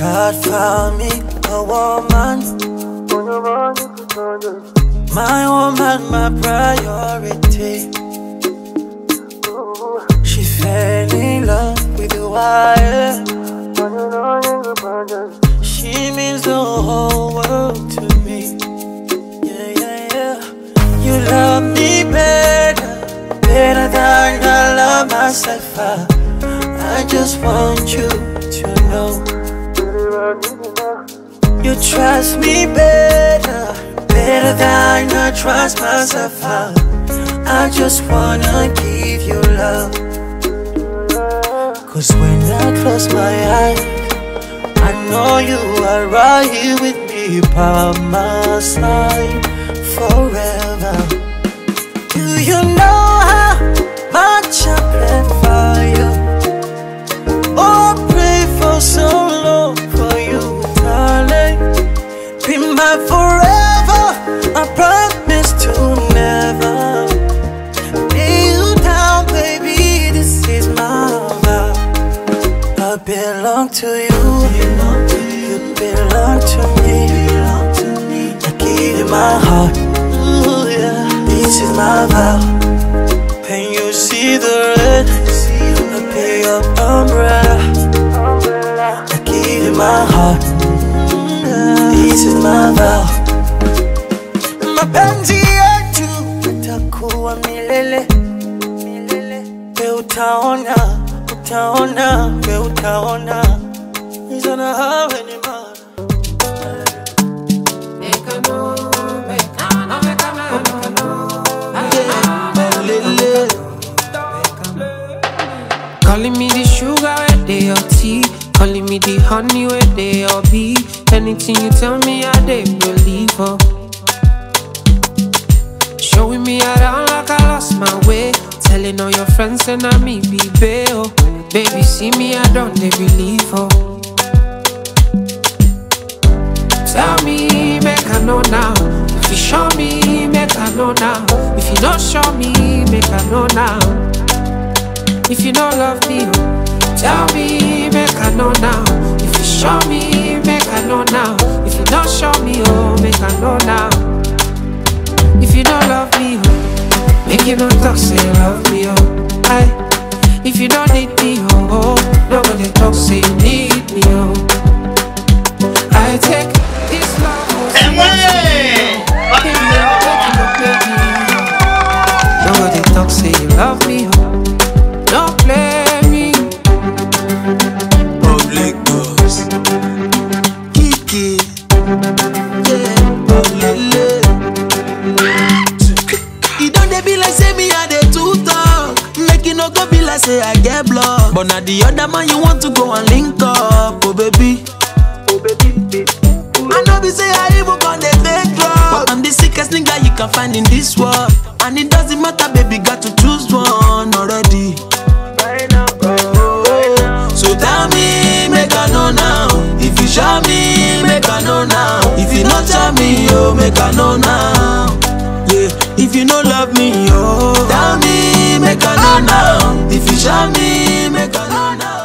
God found me a woman. My woman, my priority. She fell in love with who wild. Myself. I, I just want you to know. You trust me better, better than I trust myself. I, I just wanna give you love. Cause when I close my eyes, I know you are right here with me by my side forever. Do you know my forever. I promise to never lay you down, baby. This is my vow. I belong to you. You belong to me. I give you my heart. Ooh, yeah. This is my vow. Utaona, utaona, we utaona. Nizana hawe ni mana. Calling me the sugar where they your tea. Calling me the honey where they your bee. Anything you tell me, I they believe her. Showing me around like I lost my and I me be bail. Oh. Baby, see me, I don't they believe her. Tell me, make I know now. If you show me, make I know now. If you don't show me, make I know now. If you don't love me, oh, tell me, make I know now. If you show me, make I know now. If you don't show me, oh, make I know now. If you don't love me, oh, make you not talk, say love I, if you don't need me, oh, oh nobody talk, say you need me, oh. I take this love, seriously, oh. Give me a baby, oh. Nobody talk, say you love me, oh. Don't play me. Public boss. Kiki. Yeah. Olele. E don dey be like say me I no go be like say I get block But na the other man you want to go and link up Oh baby. I know be say I even con dey fake drug. But I'm the sickest nigga you can find in this world. And it doesn't matter baby got to choose one already. Oh, So tell me make I know now. If you show me make I know now. If you not tell me oh make I know now. Yeah, if you no love me, oh make I know now If you show me, make I know now